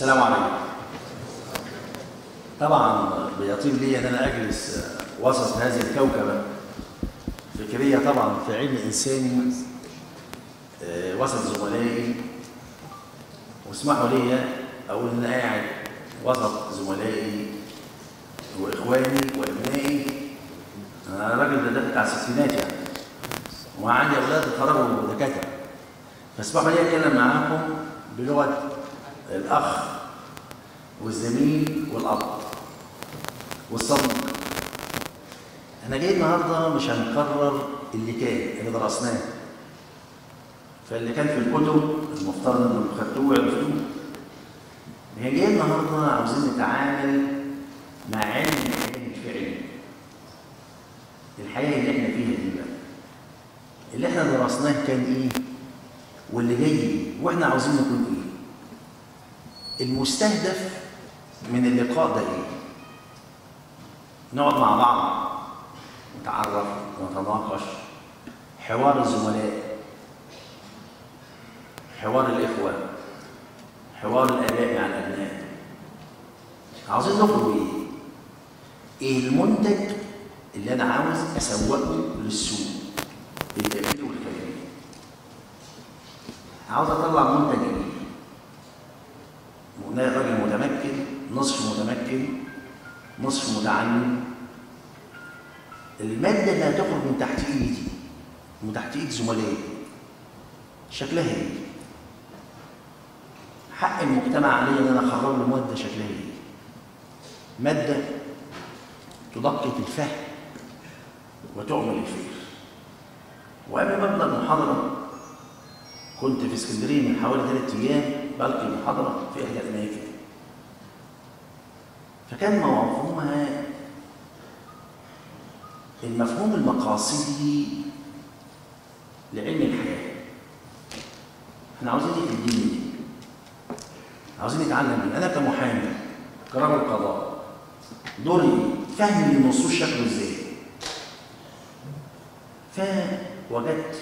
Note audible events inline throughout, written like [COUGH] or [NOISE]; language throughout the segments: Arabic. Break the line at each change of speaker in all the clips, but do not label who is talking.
السلام عليكم. طبعا بيطيب لي أن أنا أجلس وسط هذه الكوكبة. فكرية طبعا في علم إنساني آه، وسط زملائي. واسمحوا لي أقول إن أنا قاعد وسط زملائي وإخواني وأبنائي. أنا راجل ده بتاع الستينات يعني. وعندي أولاد اتخرجوا دكاترة. فاسمحوا لي أتكلم معاكم بلغة الأخ والزميل والأب والصديق. إحنا جاي النهارده مش هنكرر اللي كان اللي درسناه. فاللي كان في الكتب المفترض انكم خدتوه وعرفتوه. إحنا جاي النهارده عاوزين نتعامل مع علم الحياة الفعلي الحياة اللي إحنا فيها دي بقى. اللي إحنا درسناه كان إيه؟ واللي جاي. وإحنا عاوزين نكون إيه؟ المستهدف من اللقاء ده إيه؟ نقعد مع بعض نتعرف ونتناقش حوار الزملاء حوار الإخوة حوار الاباء مع الأبناء. عاوزين نخرج إيه إيه المنتج اللي أنا عاوز أسوقه للسوق؟ بالتأكيد والكلام عاوز أطلع منتج إيه راجل متمكن نصف متمكن نصف متعلم المادة اللي هتخرج من تحت إيدي من تحت إيد زملائي شكلها إيه؟ حق المجتمع علي إن أنا أخرج له مادة شكلها إيه؟ مادة تدقق الفهم وتعمل الفكر وقبل ما ابدا المحاضرة كنت في اسكندرية من حوالي ثلاث أيام بلقي محاضرة في إحدى الأماكن فكان مفهومها المفهوم المقاصدي لعلم الحياة إحنا عاوزين إيه في الدين دي؟ عاوزين نتعلم؟ أنا كمحامي كرجل القضاء دوري فهم النصوص شكله إزاي فوجدت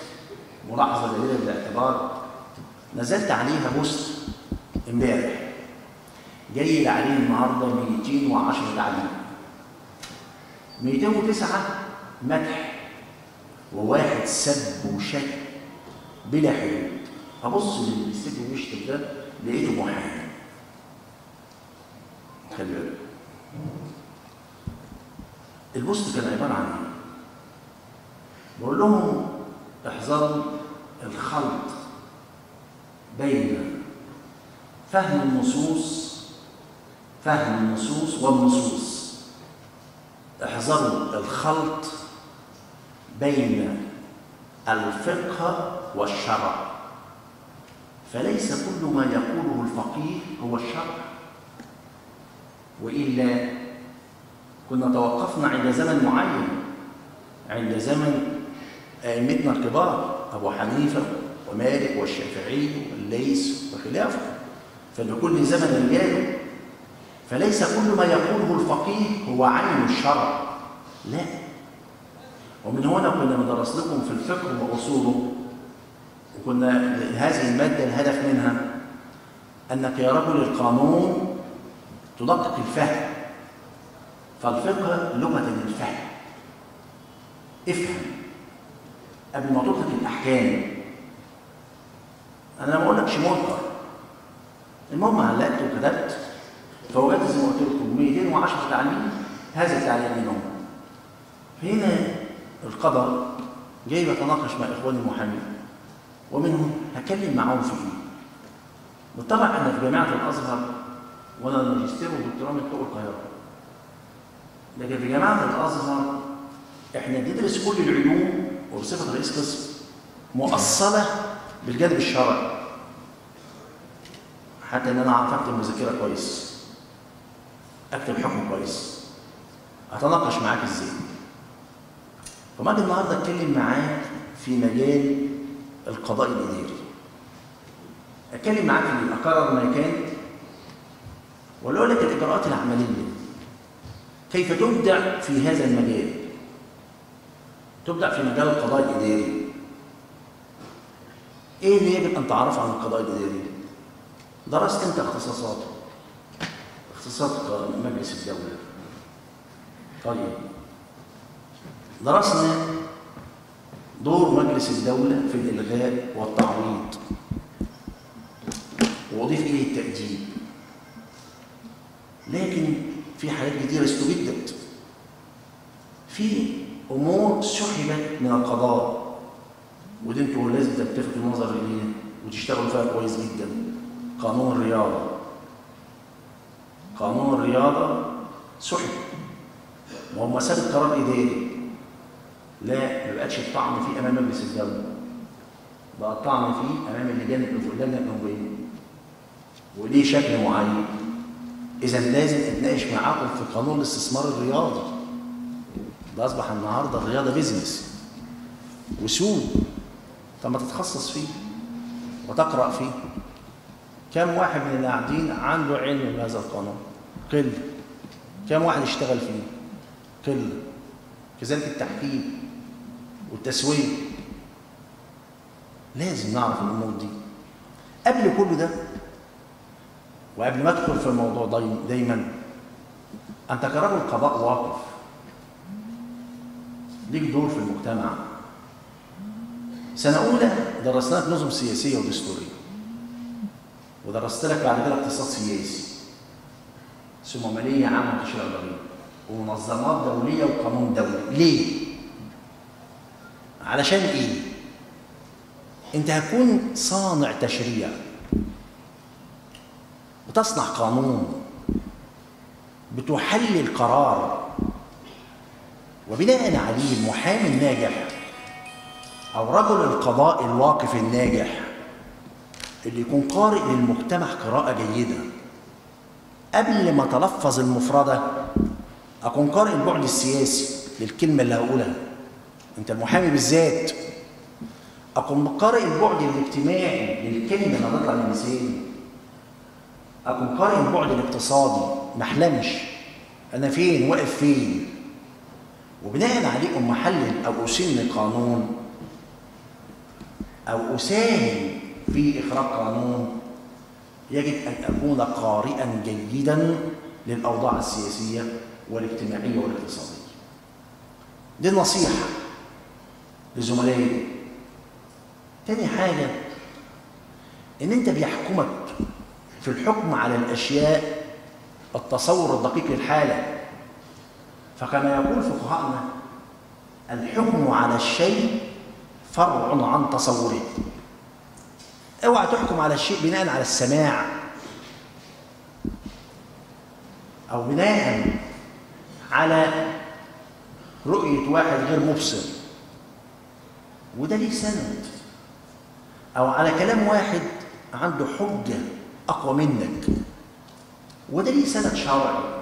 ملاحظة جديدة بالاعتبار نزلت عليها بوست امبارح. جاي لي عليه النهارده 210 تعليق 209 مدح وواحد سب وشك بلا حدود. أبص للست ويشتم ده لقيته محامي. خلي بالك. البوست كان عبارة عن إيه؟ بقول لهم احذروا الخلط بين فهم النصوص فهم النصوص والنصوص. احذروا الخلط بين الفقه والشرع. فليس كل ما يقوله الفقيه هو الشرع. وإلا كنا توقفنا عند زمن معين عند زمن أئمتنا الكبار أبو حنيفة ومالك والشافعي والليث وخلافه. فلكل زمن رجاله فليس كل ما يقوله الفقيه هو عين الشرع. لا. ومن هنا كنا ندرس لكم في الفقه وأصوله. وكنا هذه المادة الهدف منها أنك يا رجل القانون تدقق الفهم. فالفقه لغة للفهم. افهم. قبل ما تطلق الأحكام. أنا ما بقولكش منكر المهم علقت وكتبت فوجدت زي ما قلت لكم 210 تعليم هذا التعليم منهم فهنا القدر جاي بتناقش مع إخواني المحامين ومنهم هكلم معاهم في إيه؟ بالطبع إحنا في جامعة الأزهر وأنا الماجستير والدكتوراه من فوق القاهرة. لكن في جامعة الأزهر إحنا بندرس كل العلوم وبصفة رئيس قسم مؤصلة بالجانب الشرعي. حتى إن أنا اعرف أكتب مذكره كويس. أكتب حكم كويس. أتناقش معاك إزاي؟ فما أجي النهارده أتكلم معاك في مجال القضاء الإداري. أتكلم معاك في أقرر ما كان ولا أقول لك الاجراءات العملية. كيف تبدع في هذا المجال؟ تبدع في مجال القضاء الإداري. إيه اللي يجب أن تعرفه عن القضاء الإداري؟ درست انت اختصاصاته اختصاص مجلس الدولة. طيب. درسنا دور مجلس الدولة في الإلغاء والتعويض. وأضيف إليه التأديب. لكن في حاجات كتيرة استجدت في أمور سحبت من القضاء. ودي أنتوا لازم تلتفتوا النظر إليها وتشتغلوا فيها كويس جدا. قانون الرياضة قانون الرياضة سحب وهم سابت قرار إداري لا ما بقتش الطعن فيه أمام مجلس الدولة. بقى الطعن فيه أمام اللجان اللجنة الأولمبية وليه شكل معين؟ إذا لازم اتناقش معاكم في قانون الاستثمار الرياضي ده أصبح النهاردة الرياضة بيزنس وسوق. طب ما تتخصص فيه. وتقرأ فيه. كم واحد من اللي قاعدين عنده علم بهذا القانون؟ قلة كم واحد اشتغل فيه؟ قلة كذلك التحكيم والتسويق. لازم نعرف الأمور دي. قبل كل ده وقبل ما ادخل في الموضوع دايما, أنت كرجل القضاء واقف. ليك دور في المجتمع. سنة أولى درسنا لك نظم سياسية ودستورية. ودرست لك بعد كده اقتصاد سياسي. ثم مالية عامة وتشريع ضريبي ومنظمات دولية وقانون دولي. ليه؟ علشان إيه؟ أنت هتكون صانع تشريع. وتصنع قانون. بتحلل قرار. وبناء عليه المحامي الناجح أو رجل القضاء الواقف الناجح. اللي يكون قارئ للمجتمع قراءة جيدة. قبل ما تلفظ المفردة أكون قارئ البعد السياسي للكلمة اللي هقولها. أنت المحامي بالذات. أكون قارئ البعد الاجتماعي للكلمة اللي هتطلع من لساني. أكون قارئ البعد الاقتصادي ما أحلمش. أنا فين؟ واقف فين؟ وبناء عليه أقوم محلل أو أسن قانون أو أساهم في إخراج قانون يجب أن أكون قارئا جيدا للأوضاع السياسية والاجتماعية والاقتصادية. دي النصيحة لزملائي. تاني حاجة إن أنت بيحكمك في الحكم على الأشياء التصور الدقيق للحالة فكما يقول فقهاءنا الحكم على الشيء فرع عن تصوره. اوعى تحكم على الشيء بناء على السماع. أو بناء على رؤية واحد غير مبصر. وده ليه سند؟ أو على كلام واحد عنده حجة أقوى منك. وده ليه سند شرعي.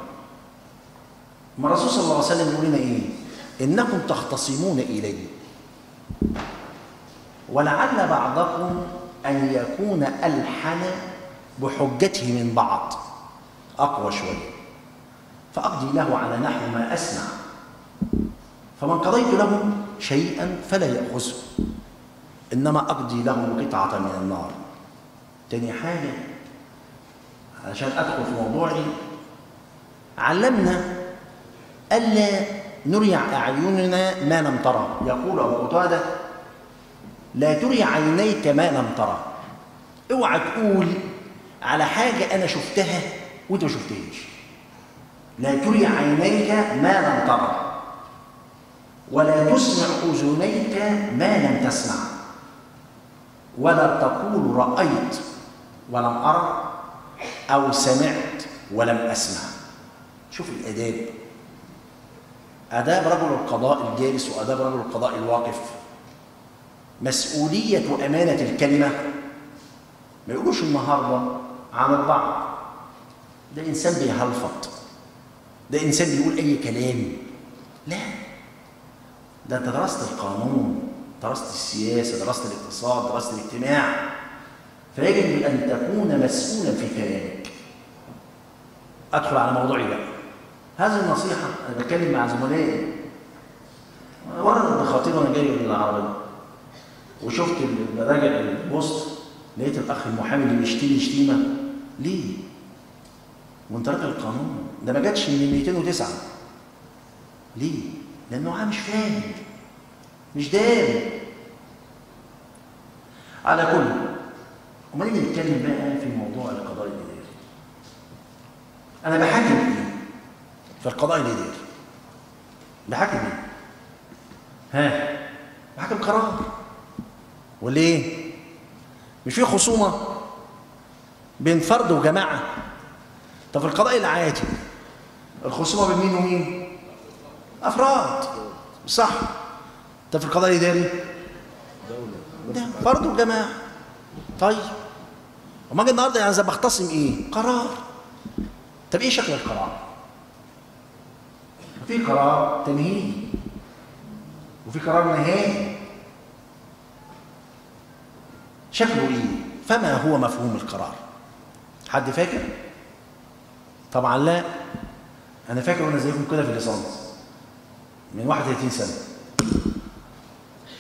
ما الرسول صلى الله عليه وسلم يقول لنا إيه؟ إنكم تختصمون إلي. ولعل بعضكم أن يكون ألحن بحجته من بعض. أقوى شوية فأقضي له على نحو ما أسمع. فمن قضيت له شيئا فلا يأخذه. إنما أقضي له قطعة من النار. تاني حاجة علشان أدخل في موضوعي علمنا ألا نري أعيننا ما لم ترى. يقول أبو قتادة لا تري عينيك ما لم ترى. اوعى تقول على حاجة أنا شفتها وأنت ما شفتهاش. لا تري عينيك ما لم ترى. ولا تسمع أذنيك ما لم تسمع. ولا تقول رأيت ولم أرى أو سمعت ولم أسمع. شوف الآداب. آداب رجل القضاء الجالس وآداب رجل القضاء الواقف. مسؤولية أمانة الكلمة. ما يقولوش النهاردة عن البعض ده إنسان بيهلفط. ده إنسان بيقول أي كلام. لا. ده أنت درست القانون درست السياسة درست الاقتصاد درست الاجتماع. فيجب أن تكون مسؤولا في كلامك. أدخل على موضوعي بقى. هذه النصيحة أنا بتكلم مع زملائي. وردت بخاطري وأنا جاي من العربية. وشفت راجع البوست لقيت الأخ المحامي اللي بيشتري شتيمة ليه؟ منطلق القانون ده ما جاتش من 209 ليه؟ عام مش فاهم مش داري على كل وما نيجي نتكلم بقى في موضوع القضاء الإداري أنا بحاكم إيه؟ في القضاء الإداري بحاكم إيه؟ ها؟ بحاكم قرار وليه؟ مش في خصومة بين فرد وجماعة طب في القضاء العادي الخصومة بين مين ومين؟ أفراد صح طب في القضاء الإداري ده فرد وجماعة طيب وما أجي النهارده يعني زي بختصم إيه؟ قرار طب إيه شكل القرار؟ في قرار تمهيدي وفي قرار نهائي شكله إيه؟ فما هو مفهوم القرار؟ حد فاكر؟ طبعا لا أنا فاكر وأنا زيكم كده في الليسانس من 31 سنة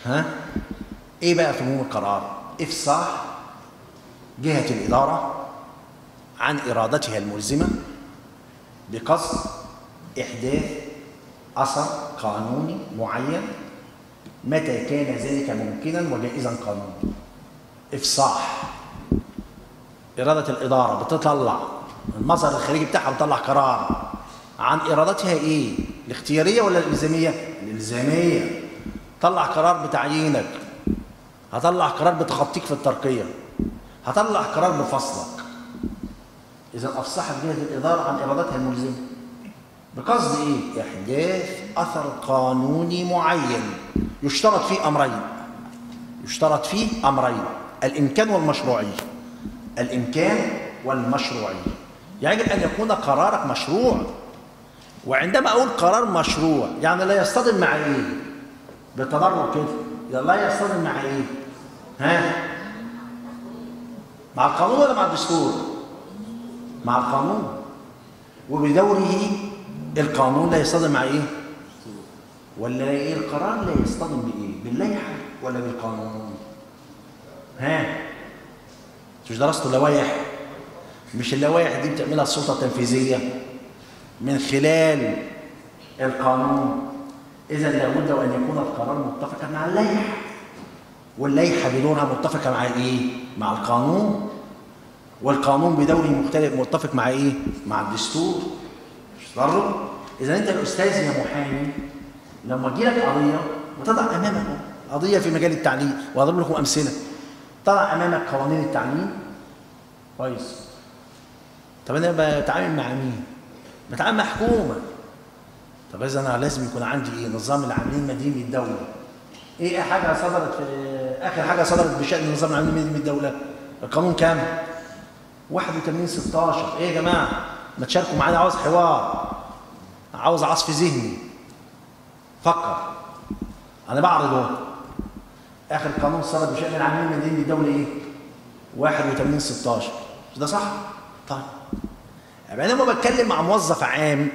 ها إيه بقى مفهوم القرار إفصاح جهة الإدارة عن إرادتها الملزمة بقصد إحداث أثر قانوني معين متى كان ذلك ممكنا وجائزا قانونا إفصاح. إرادة الإدارة بتطلع. المظهر الخارجي بتاعها بتطلع قرار. عن إرادتها إيه؟ الاختيارية ولا الإلزامية؟ الإلزامية. طلع قرار بتعيينك. هطلع قرار بتخطيك في الترقية. هطلع قرار بفصلك. إذا أفصحت جهه الإدارة عن إرادتها الملزمة. بقصد إيه؟ إحداث أثر قانوني معين. يشترط فيه أمرين. يشترط فيه أمرين. الإمكان والمشروعية. الإمكان والمشروعية. يجب أن يكون قرارك مشروع. وعندما أقول قرار مشروع يعني لا يصطدم مع إيه؟ بالتضرر كده. لا يصطدم مع إيه؟ ها؟ مع القانون ولا مع الدستور؟ مع القانون. وبدوره القانون لا يصطدم مع إيه؟ ولا إيه؟ القرار لا يصطدم بإيه؟ باللائحة ولا بالقانون. ها؟ مش درستوا اللوائح؟ مش اللوائح دي بتعملها السلطة التنفيذية؟ من خلال القانون. إذا لابد وان يكون القرار متفقا مع اللائحة. واللائحة بدورها متفقة مع إيه؟ مع القانون. والقانون بدوره مختلف متفق مع إيه؟ مع الدستور. مش ضرب إذا أنت الأستاذ يا محامي لما تجي لك قضية وتضع امامك قضية في مجال التعليم وأضرب لكم أمثلة. تضع امامك قوانين التعليم؟ كويس. طب أنا بتعامل مع مين؟ بتعامل مع حكومة. طب إذا أنا لازم يكون عندي إيه؟ نظام العاملين المدنيين للدوله إيه حاجة صدرت في آخر حاجة صدرت بشأن نظام العاملين المدنيين للدوله القانون كام 81 16 إيه يا جماعة؟ ما تشاركوا معانا عاوز حوار. عاوز عصف ذهني. فكر. أنا بعرض اهو آخر قانون صدر بشأن العاملين المدنيين للدوله إيه؟ 81 16 ده صح؟ طيب. يعني أنا لما بتكلم مع موظف عام.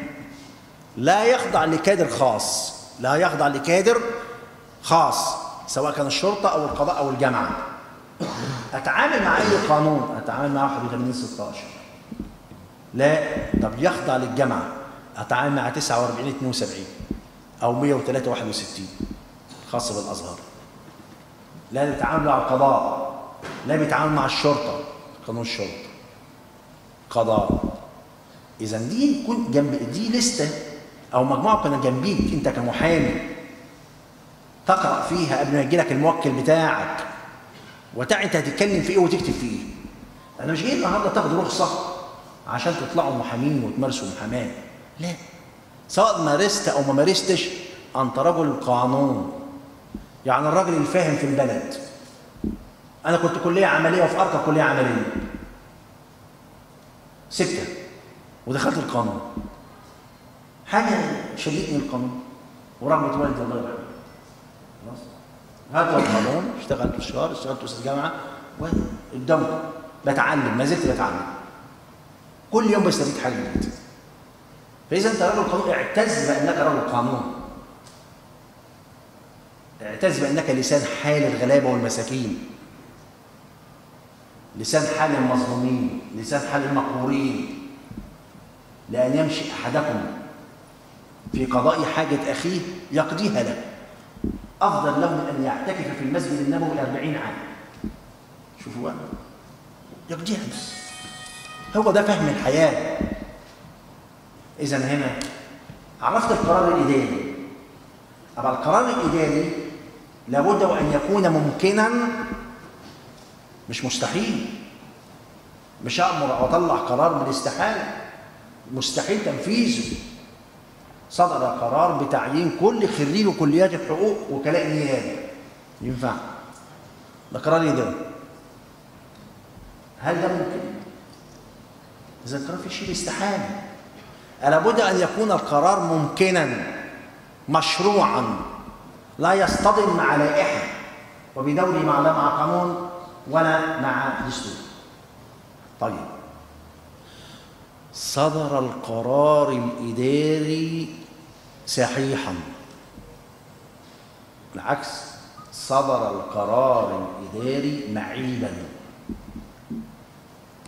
لا يخضع لكادر خاص. لا يخضع لكادر خاص سواء كان الشرطة أو القضاء أو الجامعة. أتعامل مع أي قانون؟ أتعامل مع 81 16 لا. طب يخضع للجامعة. أتعامل مع 49 72 أو 103 61 خاص بالأزهر. لا بيتعامل مع القضاء لا بيتعامل مع الشرطة. قانون الشرطة. قضاء. إذا دي يكون جنب دي لسته أو مجموعة كنا جنبيك. أنت كمحامي تقرأ فيها قبل ما يجي لك الموكل بتاعك. وتعي أنت هتتكلم في إيه وتكتب في إيه. أنا مش جاي النهارده تاخد رخصة عشان تطلعوا محامين وتمارسوا محاماة. لا. سواء مارست أو ما مارستش انت رجل قانون يعني الراجل الفاهم في البلد. أنا كنت كلية عملية وفي أرقى كلية عملية. سبته ودخلت القانون. حاجة شدتني القانون. ورغبه والدي الله يرحمه. خلاص. هذا القانون. اشتغلت شهر اشتغلت أستاذ جامعة. وقدامكم بتعلم. ما زلت بتعلم. كل يوم بستفيد حاجة جديدة. فإذا أنت رجل قانون اعتز بأنك رجل قانون. اعتز بانك لسان حال الغلابة والمساكين. لسان حال المظلومين لسان حال المقهورين. لأن يمشي أحدكم في قضاء حاجة أخيه يقضيها له. أفضل له من أن يعتكف في المسجد النبوي أربعين عام. شوفوا بقى. يقضيها له هو ده فهم الحياة. إذا هنا عرفت القرار الإداري. أبقى القرار الإداري لابد وأن يكون ممكنا. مش مستحيل. مش أأمر أو أطلع قرار من الاستحالة. مستحيل تنفيذه. صدر قرار بتعيين كل خريج كليات الحقوق وكلاء نيابه ينفع؟ ده قرار إداري هل ده ممكن؟ إذا القرار في شيء استحالة. لابد أن يكون القرار ممكنا مشروعا. لا يصطدم مع لائحة وبدوري مع لا مع قانون ولا مع دستور. طيب. صدر القرار الإداري صحيحا. بالعكس صدر القرار الإداري معيبا.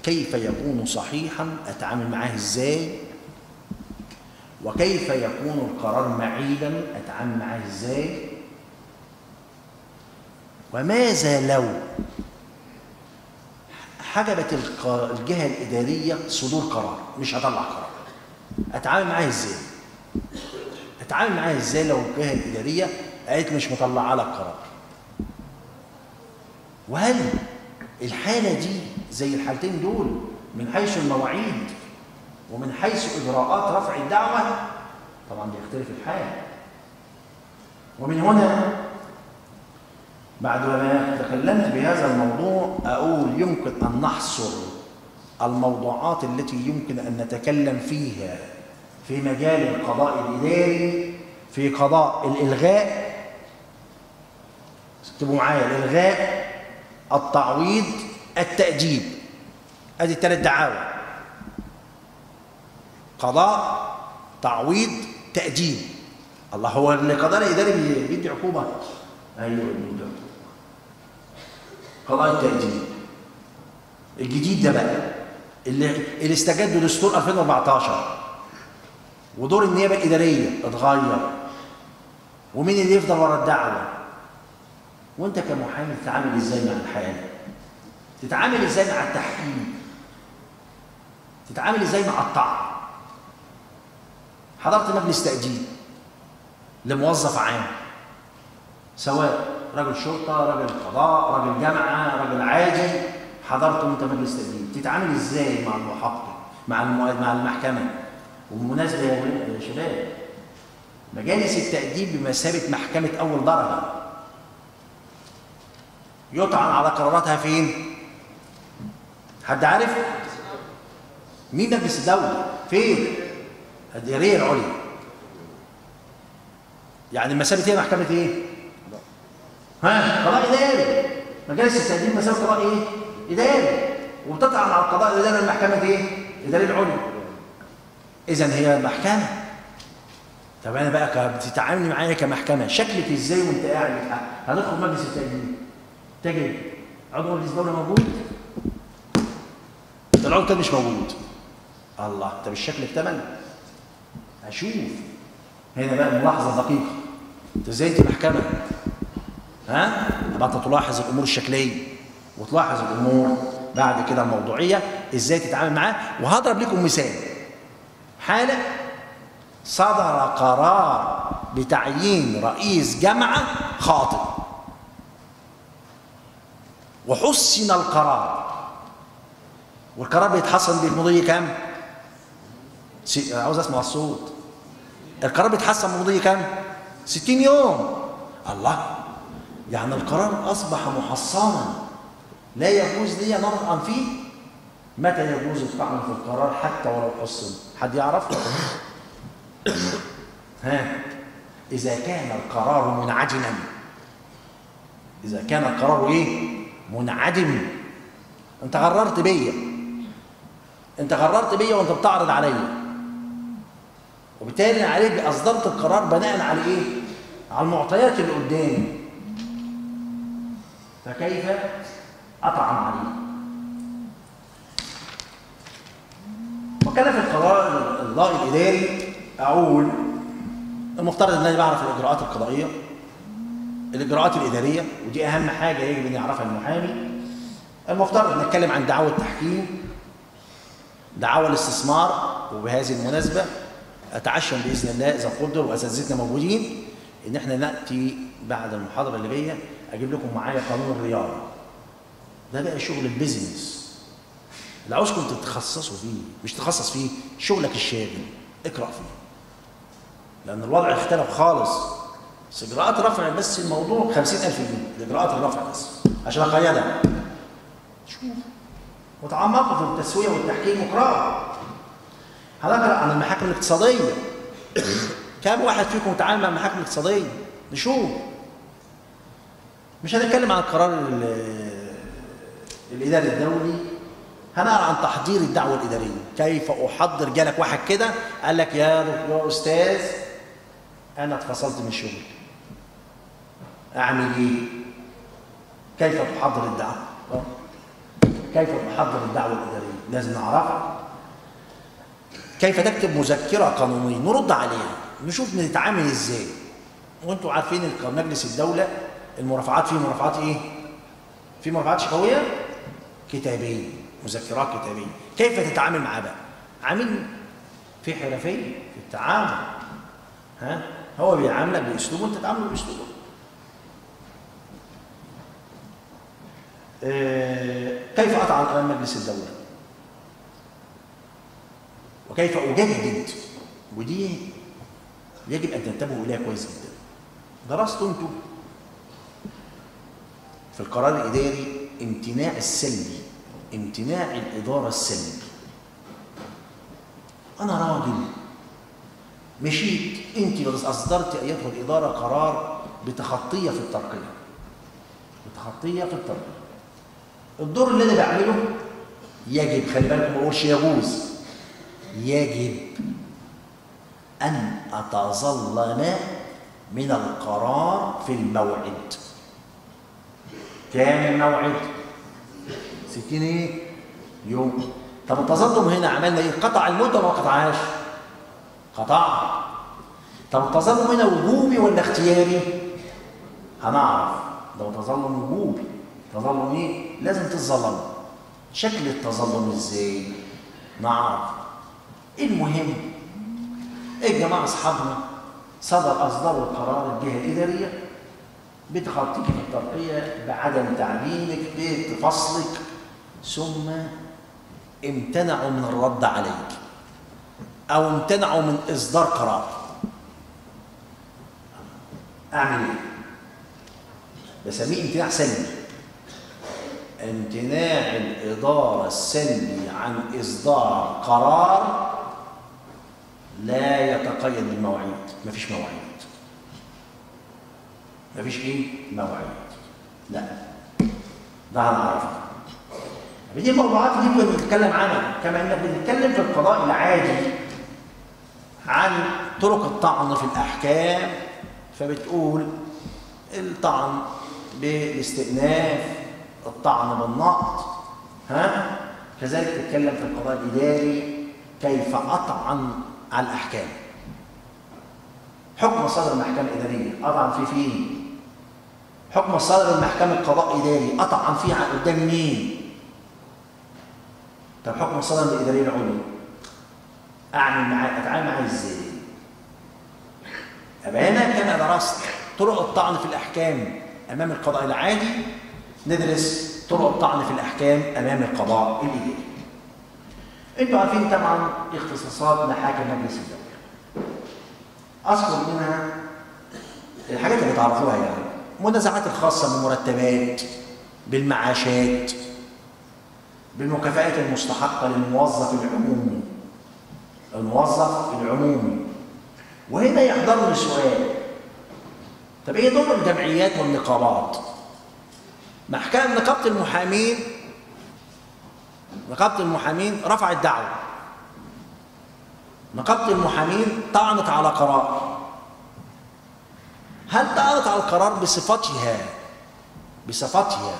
كيف يكون صحيحا؟ أتعامل معاه إزاي؟ وكيف يكون القرار معيبا؟ أتعامل معاه إزاي؟ وماذا لو حجبت الجهة الإدارية صدور قرار؟ مش هطلع قرار. أتعامل معاه إزاي؟ أتعامل معاه إزاي لو الجهة الإدارية قالت مش مطلعة لك قرار؟ وهل الحالة دي زي الحالتين دول من حيث المواعيد ومن حيث إجراءات رفع الدعوة؟ طبعا بيختلف الحال. ومن هنا بعد ما تكلمت بهذا الموضوع أقول يمكن أن نحصر الموضوعات التي يمكن أن نتكلم فيها في مجال القضاء الإداري في قضاء الإلغاء. اكتبوا معايا الإلغاء التعويض التأديب هذه الثلاث دعاوى. قضاء تعويض تأديب الله هو القضاء الإداري بيدي عقوبة. أيوه قضاء التأديب الجديد ده بقى اللي, اللي استجد دستور 2014 ودور النيابة الإدارية اتغير. ومين اللي يفضل ورا الدعوة؟ وانت كمحامي تتعامل إزاي مع الحالة تتعامل إزاي مع التحقيق تتعامل إزاي مع الطعن؟ حضرت مجلس تأديب لموظف عام سواء رجل شرطة رجل قضاء رجل جامعة رجل عادي حضرت انت مجلس تأديب تتعامل إزاي مع المحقق مع مع المحكمة وبالمناسبة يا شباب مجالس التأديب بمثابة محكمة أول درجة يطعن على قراراتها فين؟ حد عارف؟ مين مجلس الدولة؟ فين؟ الدائرية العليا يعني المثابة هي محكمة إيه؟ ها؟ قضاء إداري. مجالس التأديب مثابة قضاء إيه؟ إداري. وبتطعن على القضاء الإداري المحكمة إيه؟ الإدارية العليا. إذا هي محكمة. طب أنا بقى بتتعاملي معايا كمحكمة. شكلك إزاي وأنت قاعد هندخل مجلس التأديب تجد عضو مجلس الدولة موجود؟ العضو التاني مش موجود. الله طب الشكل اكتمل أشوف هنا بقى ملاحظة دقيقة. انت إزاي أنت محكمة؟ ها؟ بقى تلاحظ الأمور الشكلية وتلاحظ الأمور بعد كده الموضوعية إزاي تتعامل معاه؟ وهضرب لكم مثال. حالة صدر قرار بتعيين رئيس جامعة خاطئ. وحسن القرار. والقرار بيتحسن بمضي كام؟ عاوز أسمع الصوت. القرار بيتحسن بمضي كام؟ 60 يوم. الله! يعني القرار أصبح محصنا لا يجوز لي نطعن فيه؟ متى يجوز الطعن في القرار حتى ولو حصن؟ حد يعرف [COUGHS] ها؟ إذا كان القرار منعدما إذا كان القرار إيه؟ منعدم أنت غررت بيا. أنت غررت بيا وأنت بتعرض عليا. وبالتالي عليك اصدرت القرار بناء على إيه؟ على المعطيات اللي قدامي. فكيف اطعن عليه وكان في القرار القضاء الإداري أقول المفترض إن أنا بعرف الإجراءات القضائية الإجراءات الإدارية ودي أهم حاجة يجب أن يعرفها المحامي. المفترض نتكلم عن دعاوى التحكيم دعاوى الاستثمار وبهذه المناسبة أتعشم بإذن الله إذا قدر واساتذتنا موجودين إن إحنا نأتي بعد المحاضرة اللي جاية أجيب لكم معايا قانون الرياضة. ده بقى شغل البيزنس. اللي عاوزكم تتخصصوا فيه مش تتخصص فيه شغلك الشاغل. اقرأ فيه. لأن الوضع اختلف خالص. بس إجراءات رفع بس الموضوع 50000 جنيه. اجراءات الرفع بس. عشان اقيدها شوف. وتعمقوا في التسوية والتحكيم واقراوا هنقرا عن المحاكم الاقتصادية. كم واحد فيكم متعامل مع المحاكم الاقتصادية؟ نشوف. مش هنتكلم عن القرار الإداري الدولي. هنقرأ عن تحضير الدعوة الإدارية. كيف أحضر؟ جالك واحد كده قال لك يا أستاذ أنا اتفصلت من الشغل أعمل إيه؟ كيف تحضر الدعوة؟ كيف تحضر الدعوة الإدارية؟ لازم نعرفها. كيف تكتب مذكرة قانونية؟ نرد عليها. نشوف نتعامل إزاي. وأنتم عارفين مجلس الدولة المرافعات فيه مرافعات إيه؟ في مرافعات شفوية كتابية مذكرات كتابية. كيف تتعامل معاه بقى عامل في حرفيه في التعامل. ها؟ هو بيعاملك باسلوبه وأنت تتعامل بأسلوبه. آه كيف اطعن امام مجلس الدولة؟ وكيف أجدد؟ ودي يجب أن تنتبهوا إليها كويس جدا. درستوا أنتوا في القرار الإداري امتناع السلبي امتناع الإدارة السلبي أنا راجل مشيت أنت أصدرت ايتها الإدارة قرار بتخطية في الترقية. بتخطية في الترقية. الدور اللي أنا بعمله يجب خلي بالك ما بقولش يجوز يجب أن أتظلم من القرار في الموعد. كام الموعد. 60 إيه؟ يوم. طب التظلم هنا عملنا إيه؟ قطع المدة ما قطعهاش. قطع. طب التظلم هنا وجوبي ولا اختياري؟ هنعرف. لو تظلم وجوبي. تظلم إيه؟ لازم تتظلم. شكل التظلم إزاي؟ نعرف. المهم؟ الجماعه أصحابنا؟ صدر اصدروا القرار الجهة الإدارية. بتخطيك في الترقية بعدم تعليمك بفصلك ثم امتنعوا من الرد عليك. أو امتنعوا من إصدار قرار. أعمل إيه؟ بسميه امتناع سلبي امتناع الإدارة السلبي عن إصدار قرار لا يتقيد بالمواعيد. مفيش مواعيد. مفيش إيه؟ مواعيد لا. ده هنعرفه دي الموضوعات دي كنا بنتكلم عنها. كما إنك بنتكلم في القضاء العادي عن طرق الطعن في الأحكام. فبتقول الطعن بالاستئناف الطعن بالنقض ها؟ كذلك تتكلم في القضاء الإداري كيف أطعن على الأحكام. حكم صدر المحكمه الإدارية. أطعن فيه فين حكم صدر المحكمة القضاء الاداري أطعن فيه قدام مين؟ طب حكم الصدمه الاداريه العليا. أعمل معاه أتعامل معاه إزاي؟ ابقى هنا كان درست طرق الطعن في الأحكام أمام القضاء العادي. ندرس طرق الطعن في الأحكام أمام القضاء الإداري. أنتوا عارفين طبعا اختصاصات محاكم مجلس الدولة. أذكر منها الحاجات اللي تعرفوها يعني. المنازعات الخاصة بالمرتبات بالمعاشات بالمكافآت المستحقة للموظف العمومي. الموظف العمومي. وهنا يحضرني سؤال. طب إيه دور الجمعيات والنقابات؟ محكمة نقابة المحامين نقابة المحامين رفعت دعوة. نقابة المحامين طعنت على قرار. هل طعنت على القرار بصفتها بصفتها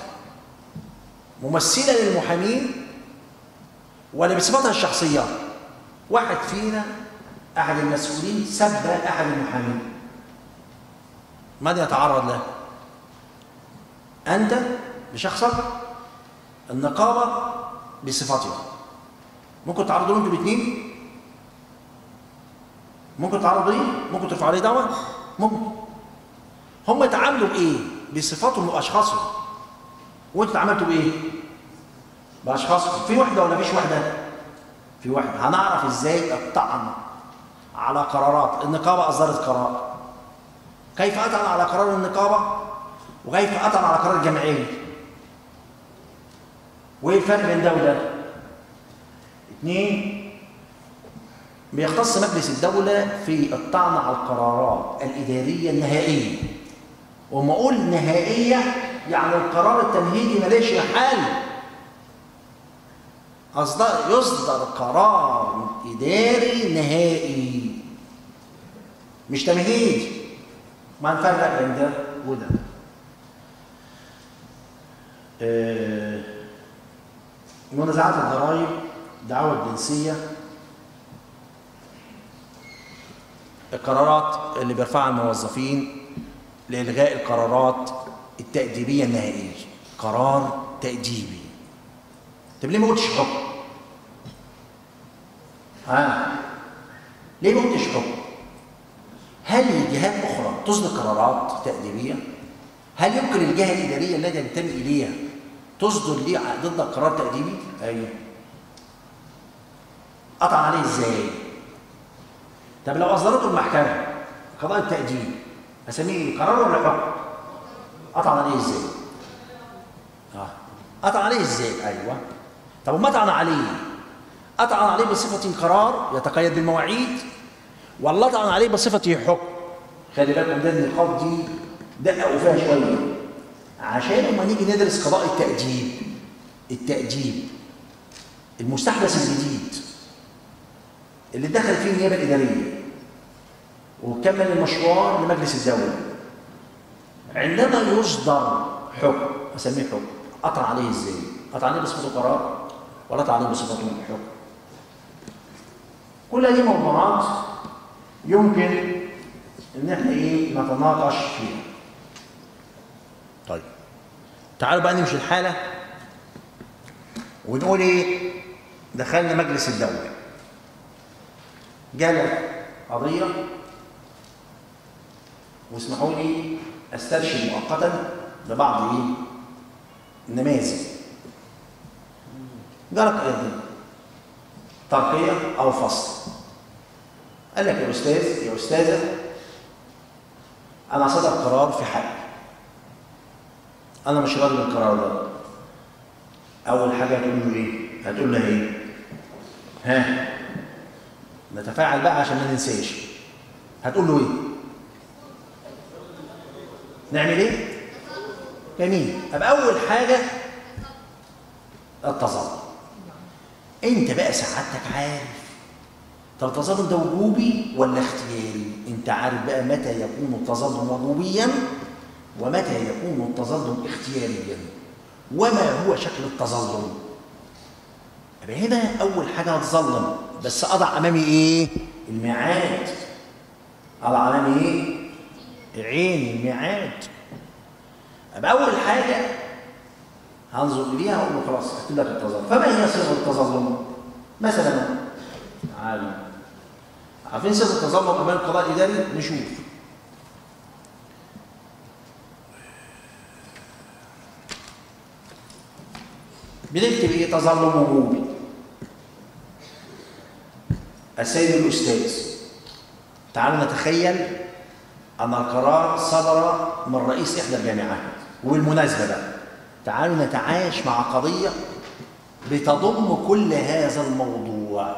ممثلة للمحامين ولا بصفتها الشخصية؟ واحد فينا أحد المسؤولين سب أحد المحامين. ماذا يتعرض له؟ أنت بشخصك النقابة بصفتها ممكن تعرضوا أنتوا الاثنين ممكن تعرضوا ليه ممكن ترفعوا عليه دعوة؟ ممكن. هم اتعاملوا بإيه؟ بصفاتهم وأشخاصهم. وأنتوا اتعاملتوا بإيه؟ باشخاصهم في وحدة ولا فيش وحدة؟ في وحدة. هنعرف إزاي الطعن على قرارات. النقابة أصدرت قرار. كيف أطعن على قرار النقابة؟ وكيف أطعن على قرار الجمعية؟ وإيه الفرق بين ده وده؟ اثنين بيختص مجلس الدولة في الطعن على القرارات الإدارية النهائية. وما أقول نهائية يعني القرار التمهيدي ماليش حل أصدر يصدر قرار إداري نهائي. مش تمهيدي ما نفرق بين ده وده آه، منازعات الضرائب دعوة الجنسية. القرارات اللي بيرفعها الموظفين لإلغاء القرارات التأديبية النهائية قرار تأديبي طب ليه ما قلتش حكم؟ ها ليه ما قلتش حكم؟ هل الجهات أخرى تصدر قرارات تأديبية؟ هل يمكن الجهة الإدارية التي ينتمي إليها تصدر ليه ضد قرار تأديبي؟ أيوه قطع عليه إزاي؟ طب لو أصدرته المحكمة قضاء التأديب اسميه قرار ولا حكم؟ قطع عليه إزاي؟ آه قطع عليه إزاي؟ أيوه طب وما طعن عليه؟ قطع عليه بصفة قرار يتقيد بالمواعيد ولا طعن عليه بصفة حكم؟ خلي بالكم ده النقاط دي دققوا فيها شوية عشان لما نيجي ندرس قضاء التأديب التأديب المستحدث الجديد اللي دخل فيه النيابة الإدارية وكمل المشوار لمجلس الدولة. عندما يصدر حكم أسميه حكم قطع عليه إزاي؟ قطع عليه بصفته قرار ولا قطع عليه بصفته حكم كل دي موضوعات يمكن إن إحنا إيه نتناقش فيها. طيب. تعالوا بقى نمشي الحالة ونقول إيه؟ دخلنا مجلس الدولة. جالك قضية واسمحوا لي استرشد مؤقتا إيه النماذج. جالك قضية ترقية أو فصل. قال لك يا أستاذ يا أستاذة أنا صدر قرار في حقي أنا مش راضي بالقرار ده. أول حاجة هتقول له إيه؟ هتقول له إيه؟ ها؟ نتفاعل بقى عشان ما ننساش. هتقول له إيه؟ نعمل إيه؟ جميل. طب أول حاجة التظلم أنت بقى سعادتك عارف. طب التظلم ده وجوبي ولا اختياري؟ أنت عارف بقى متى يكون التظلم وجوبيا ومتى يكون التظلم اختياريا وما هو شكل التظلم يبقى هنا أول حاجة هتظلم. بس أضع أمامي إيه؟ الميعاد. أضع أمامي إيه؟ عين الميعاد يبقى أول حاجة هنظر إليها وأقول له خلاص اكتب لك التظلم فما هي صيغه التظلم؟ مثلا تعالوا. عارفين صيغه التظلم أمام القضاء الاداري نشوف. بنكتب إيه؟ تظلم وجوبي السيد الأستاذ تعالوا نتخيل أن القرار صدر من رئيس إحدى الجامعات. وبالمناسبة بقى تعالوا نتعايش مع قضية بتضم كل هذا الموضوع.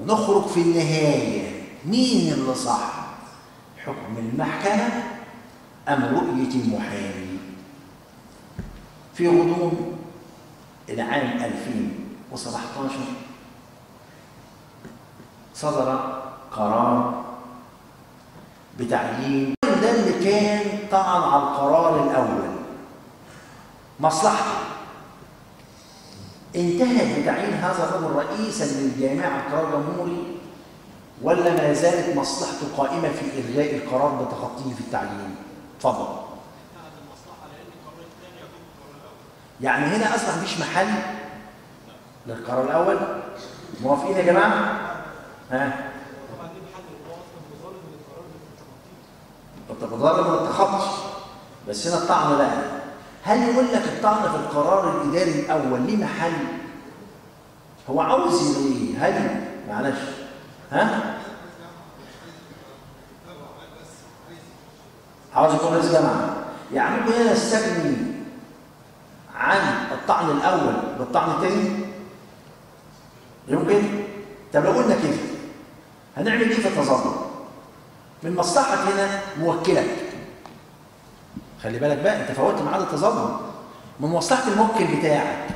ونخرج في النهاية. مين اللي صح؟ حكم المحكمة أم رؤية المحامي؟ في غضون العام 2017 صدر قرار بتعيين. ده اللي كان طعن على القرار الأول. مصلحته. انتهت بتعيين هذا الرجل رئيسا للجامعة قرار جمهوري ولا ما زالت مصلحته قائمة في إلغاء القرار بتخطيه في التعيين؟ اتفضل يعني هنا أصلا مفيش محل للقرار الأول؟ موافقين يا جماعة؟ ها؟ التظالم ما التخطي بس هنا الطعن بقى هل يقول لك الطعن في القرار الإداري الأول ليه محل؟ هو عاوز إيه؟ هل معلش ها؟ عاوز يكون رئيس جامعة يعني هنا يستغني عن الطعن الأول بالطعن الثاني؟ يمكن؟ طب لو قلنا كده هنعمل إيه في التظلم؟ من مصلحة هنا موكلك خلي بالك بقى انت فوتت ميعاد التظلم من مصلحة الموكل بتاعك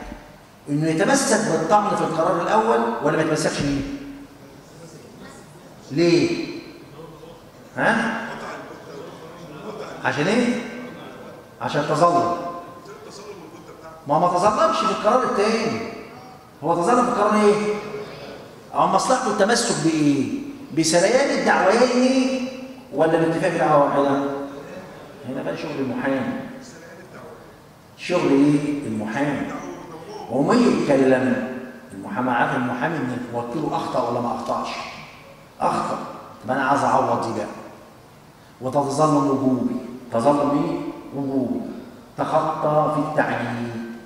إنه يتمسك بالطعن في القرار الأول ولا ما يتمسكش بيه؟ ليه؟ ها؟ عشان إيه؟ عشان تظلم ما ما تظلمش في القرار الثاني هو تظلم في القرار إيه؟ أو مصلحته التمسك بإيه؟ بسريان الدعويين ولا باتفاق دعوة واحدة؟ هنا بقى شغل المحامي. شغل إيه؟ المحامي. ومن يتكلم؟ المحامي عارف المحامي ان وكيله أخطأ ولا ما أخطأش؟ أخطأ. طب أنا عايز أعوض دي بقى. وتتظلم وجوبي. تظلم إيه؟ وجوبي. تخطى في التعيين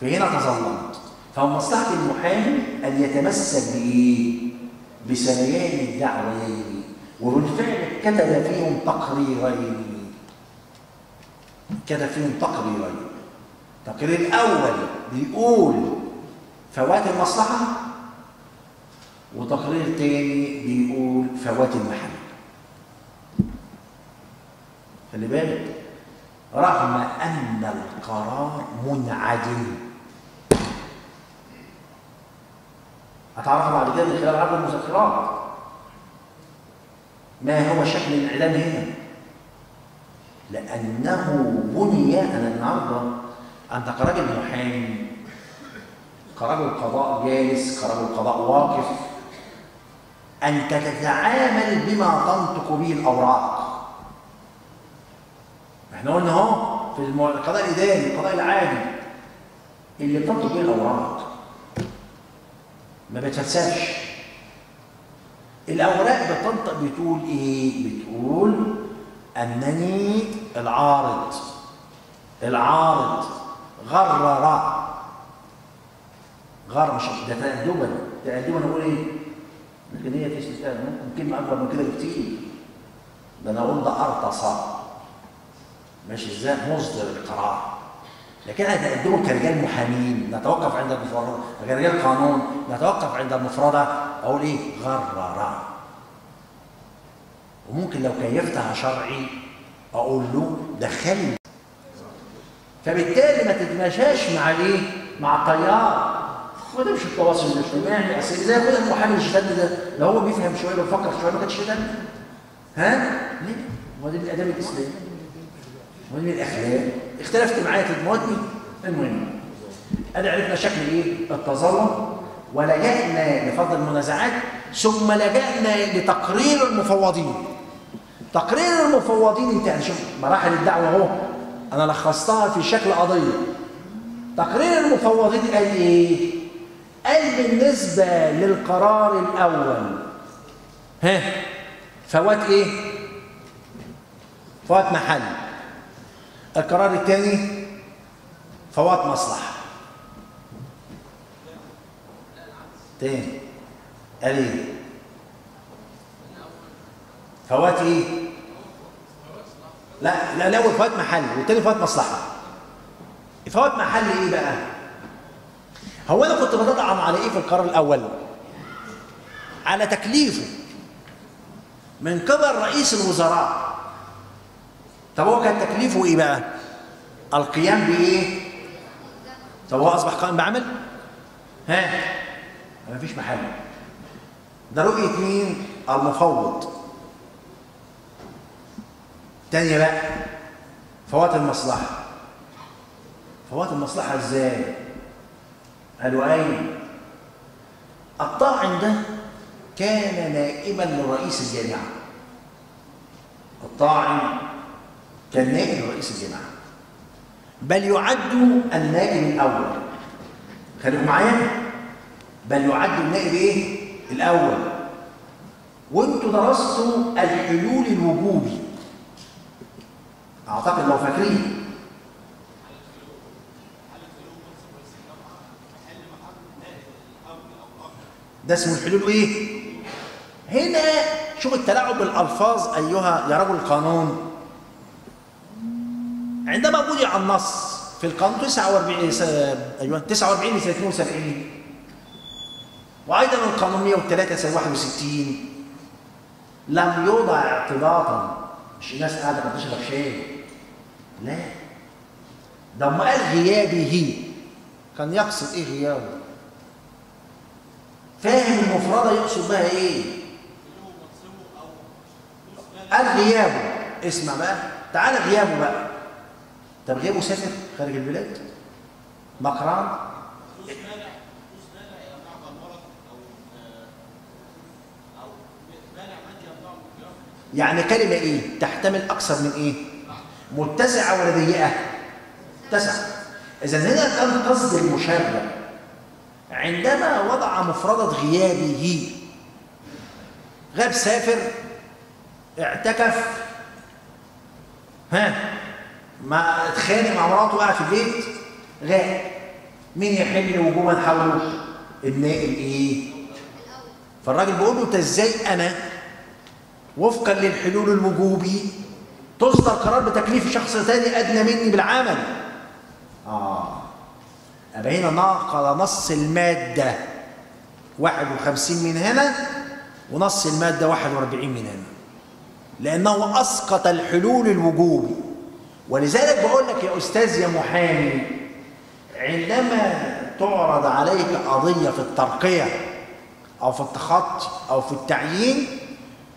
فهنا تظلمت. فمصلحة المحامي أن يتمسك بإيه؟ بسريان الدعويين وبالفعل كتب فيهم تقريرين. كتب فيهم تقريرين. التقرير الأول بيقول فوات المصلحة وتقرير تاني بيقول فوات المحل. خلي بالك رغم أن القرار منعدم. هتعرفوا بعد كده من خلال عرض المذكرات؟ ما هو شكل الانعدام هنا لأنه بني أنا النهارده. أنت كراجل محامي كراجل قضاء جالس كراجل قضاء واقف انت تتعامل بما تنطق به الأوراق. إحنا قلنا أهو في القضاء الإداري القضاء العادي اللي بتنطق به الأوراق. ما بتفلسفش الأوراق بتنطق بتقول إيه؟ بتقول أنني العارض العارض غرر. غر مش ده تأدبا تأدبا نقول إيه؟ لكن هي فيش ممكن كلمة أكبر من كده بكتير. ده أنا أقول ده أرتصى ماشي إزاي؟ مصدر القرار. لكن أنا تقدمه كرجال محامين نتوقف عند المفردة كرجال قانون نتوقف عند المفردة أقول إيه؟ غرر. وممكن لو كيفتها شرعي أقول له دخلني فبالتالي ما تتماشاش مع الايه مع التيار. وده مش التواصل الاجتماعي أصل زي كده المحامي الشداد ده لو هو بيفهم شوية بيفكر شوية ما كانش شداد ها؟ ليه؟ هو ده الاداب الإسلامي. هو من الأخلاق. اختلفت معايا المواد المهم أدي عرفنا شكل إيه التظلم. ولجأنا لفضل المنازعات ثم لجأنا لتقرير المفوضين. تقرير المفوضين انت شوف مراحل الدعوة أهو. أنا لخصتها في شكل قضية. تقرير المفوضين قال إيه؟ قال بالنسبة للقرار الأول. ها؟ فوات إيه؟ فوات محل. القرار الثاني فوات مصلحة. تاني. قال إيه؟ فوات إيه؟ لا لا الأول فوات محل والتاني فوات مصلحة. فوات محل إيه بقى؟ هو أنا كنت بتطعم على إيه في القرار الأول؟ على تكليفه. من قبل رئيس الوزراء. طب هو كان تكليفه إيه بقى؟ القيام بإيه؟ طب هو أصبح قائم بعمل؟ ها؟ ما فيش محل. ده رؤية مين؟ المفوض. تانية بقى فوات المصلحة. فوات المصلحة إزاي؟ قالوا أين؟ الطاعن ده كان نائبا لرئيس الجامعة. الطاعن كان نائب لرئيس الجامعة بل يعد النائب الأول. خليكم معايا. بل يعد النائب إيه؟ الأول. وانتوا درستوا الحلول الوجوبي. أعتقد لو فاكرين. ده اسمه الحلول إيه؟ هنا شوف التلاعب بالألفاظ أيها يا رجل القانون. عندما وضع النص في القانون 49 س- أيوه 49 لسنه 72 وأيضا القانون 103 سنة 61 لم يوضع اعتباطا. مش ناس قاعدة بتشرب شاي. لا. ده ما قال غيابه. كان يقصد إيه غيابه؟ فاهم المفردة يقصد بها إيه؟ قال غيابه. اسمع بقى. تعالى غيابه بقى. طب غيابه سافر خارج البلاد؟ مقران يعني كلمة إيه؟ تحتمل أكثر من إيه؟ متسعة ولا ضيقة؟ متسعة إذا هنا كان قصد المشرع عندما وضع مفردة غيابه غاب سافر اعتكف ها؟ ما اتخانق مع مراته وقع في البيت غاب مين يحل وجوبا حوله؟ النائب. إيه؟ فالراجل بيقول له أنت إزاي أنا وفقا للحلول الوجوبي تصدر قرار بتكليف شخص تاني أدنى مني بالعمل؟ آه. أبقى هنا نقل نص المادة 51 من هنا ونص المادة 41 من هنا. لأنه أسقط الحلول الوجوبي. ولذلك بقول لك يا أستاذ يا محامي عندما تعرض عليك قضية في الترقية أو في التخطي أو في التعيين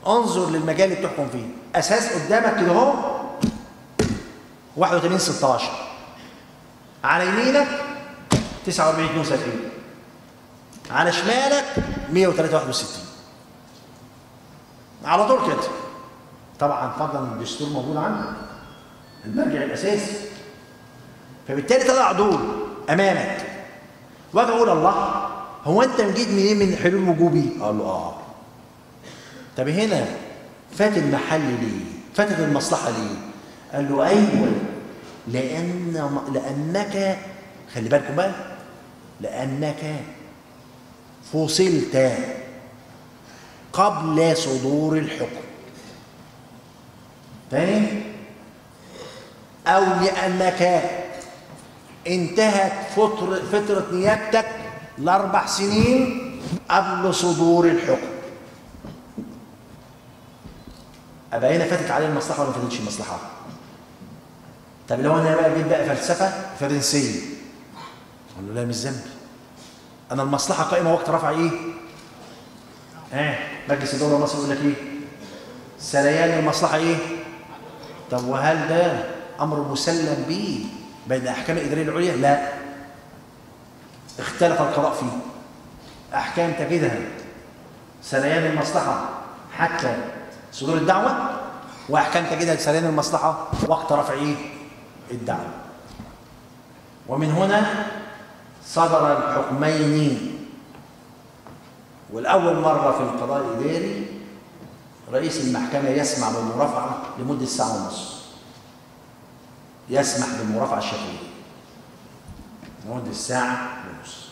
انظر للمجال اللي بتحكم فيه. أساس قدامك كده اهو 81 16 على يمينك 49 72 على شمالك 103 61 على طول كده. طبعا فضلا الدستور موجود عندك. المرجع الأساسي. فبالتالي تضع دول أمامك. واجي أقول الله. هو أنت جيت منين؟ من حلول وجوبي؟ قال له آه. طب هنا فات المحل ليه؟ فاتت المصلحة ليه؟ قال له أيوه. لأن لأنك خلي بالكم بقى لأنك فصلت قبل صدور الحكم. تاني أو لأنك انتهت فترة, فترة نيابتك لأربع سنين قبل صدور الحكم. أبقى هنا فاتت عليه المصلحة ولا ما فاتتش المصلحة؟ طب لو أنا بقى جيت بقى فلسفة فرنسية. قال له لا مش ذنبي أنا المصلحة قائمة وقت رفع إيه؟ ها آه. مجلس الدولة المصري يقول لك إيه؟ سريان المصلحة إيه؟ طب وهل ده أمر مسلم به بين الاحكام الاداريه العليا؟ لا. اختلف القضاء فيه. أحكام تجدها. سريان المصلحة حتى صدور الدعوة وأحكام تجدها سريان المصلحة وقت رفع الدعوة. ومن هنا صدر الحكمين. والأول مرة في القضاء الإداري رئيس المحكمة يسمع بالمرافعة لمدة ساعة ونص. يسمح بالمرافعة الشفوية لمدة ساعة ونص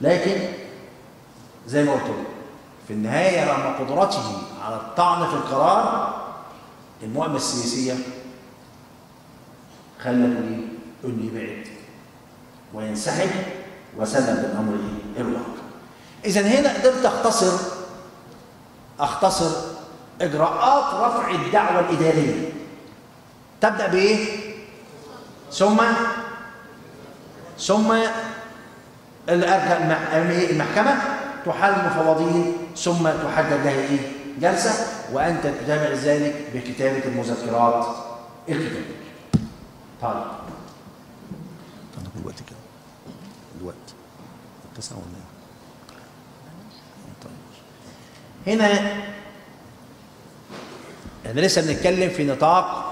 لكن زي ما قلت لك في النهاية رغم قدرته على الطعن في القرار المؤامة السياسية خلت إيه؟ إنه يبعد وينسحب وسلم بالأمر الواقع. اذا هنا قدرت أختصر أختصر إجراءات رفع الدعوة الإدارية. تبدأ بإيه؟ ثم ثم المحكمة تحل المفوضين ثم تحدد لها إيه؟ جلسة وأنت تتابع ذلك بكتابة المذكرات الكتابيه. طيب
دلوقتي كده دلوقتي التسعة ولا إيه؟ طيب
هنا إحنا لسه بنتكلم في نطاق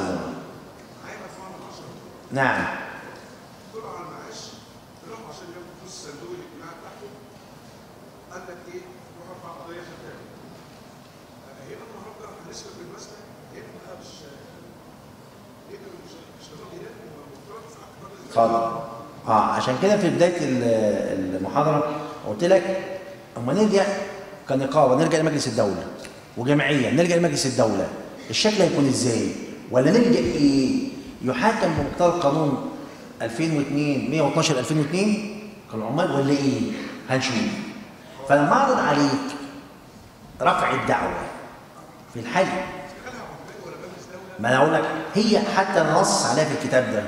الالغاء اتفضل يا فندم. جميل آه لا عز وجل نعم
قال لك إيه؟ روح ارفع قضيه النهارده مش مش
آه عشان كده في بداية ال- المحاضرة قلت لك أما نرجع كنقابة نرجع لمجلس الدولة وجمعية نرجع لمجلس الدولة الشكل هيكون إزاي؟ ولا نلجأ إيه؟ يحاكم بمقتضى القانون 2002 112 2002 قانون العمال ولا إيه؟ هنشوف فلما اعرض عليك رفع الدعوة في الحل. ما أنا أقول لك هي حتى نص عليها في الكتاب ده.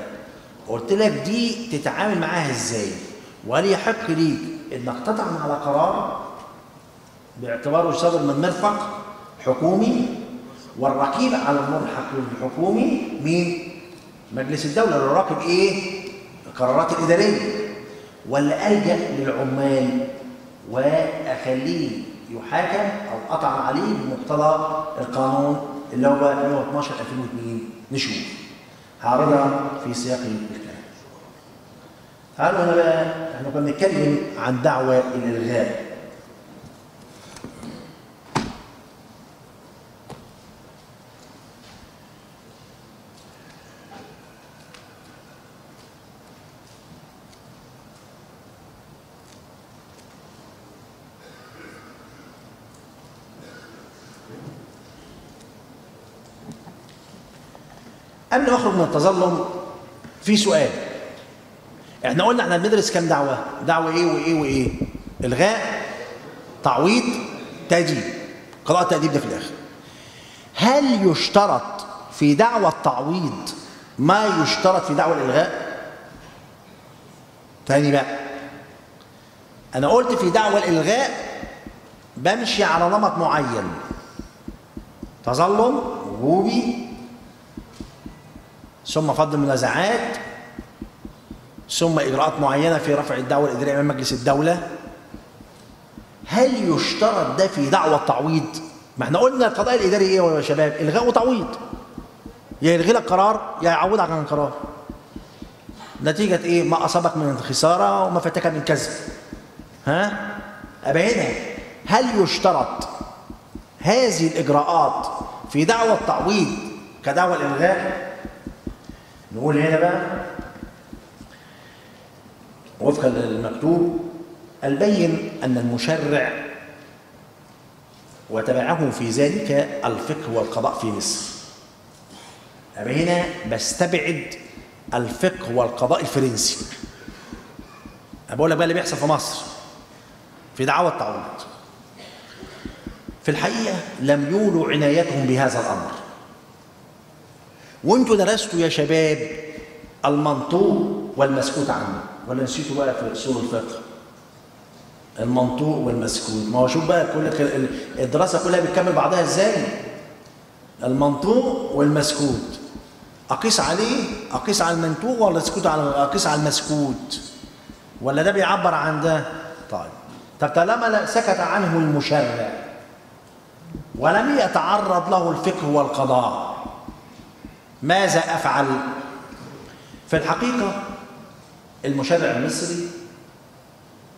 قلت لك دي تتعامل معاها إزاي؟ وهل يحق ليك إنك تطعن على قرار باعتباره صدر من مرفق حكومي؟ والرقيب على الملحق الحكومي مين؟ مجلس الدولة اللي راقب إيه؟ القرارات الإدارية. ولا ألجأ للعمال وأخليه يحاكم أو أطعن عليه بمقتضى القانون اللي هو 112 2002 نشوف هعرضها في سياق الكلام تعالوا هنا بقى إحنا كنا بنتكلم عن دعوة الإلغاء. قبل ما اخرج من التظلم؟ في سؤال. إحنا قلنا إحنا بندرس كام دعوة؟ دعوة إيه وإيه وإيه؟ إلغاء تعويض تأديب قضاء التأديب ده في الآخر. هل يشترط في دعوى التعويض ما يشترط في دعوى الإلغاء؟ تاني بقى. أنا قلت في دعوى الإلغاء بمشي على نمط معين. تظلم وجوبي ثم فض المنازعات ثم إجراءات معينة في رفع الدعوه الاداريه إمام مجلس الدولة. هل يشترط ده في دعوى التعويض ما إحنا قلنا القضاء الإداري إيه يا شباب؟ إلغاء وتعويض. يا يلغي لك قرار يا يعوضك عن القرار. نتيجة إيه؟ ما أصابك من خساره وما فاتك من كذب. ها؟ هنا. هل يشترط هذه الإجراءات في دعوى التعويض كدعوى الالغاء نقول هنا بقى وفقا للمكتوب البين أن المشرع وتبعه في ذلك الفقه والقضاء في مصر. أبقى هنا بستبعد الفقه والقضاء الفرنسي. بقول لك بقى اللي بيحصل في مصر في دعوة التعويض في الحقيقة لم يولوا عنايتهم بهذا الأمر. وانتوا درستوا يا شباب المنطوق والمسكوت عنه. ولا نسيتوا بقى في اصول الفقه. المنطوق والمسكوت. ما هو شوف بقى كل الدراسة كلها بتكمل بعضها إزاي؟ المنطوق والمسكوت. أقيس عليه؟ أقيس على المنطوق ولا أسكت على أقيس على المسكوت؟ ولا ده بيعبر عن ده؟ طيب. طب طالما سكت عنه المشرع ولم يتعرض له الفقه والقضاء ماذا أفعل؟ في الحقيقة المشرع المصري